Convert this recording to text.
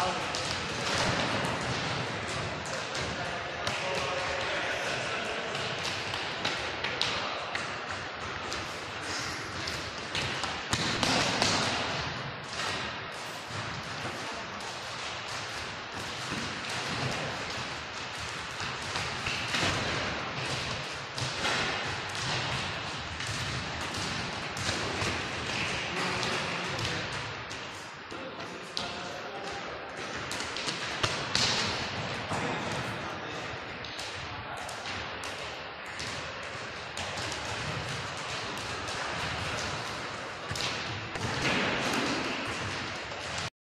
Wow.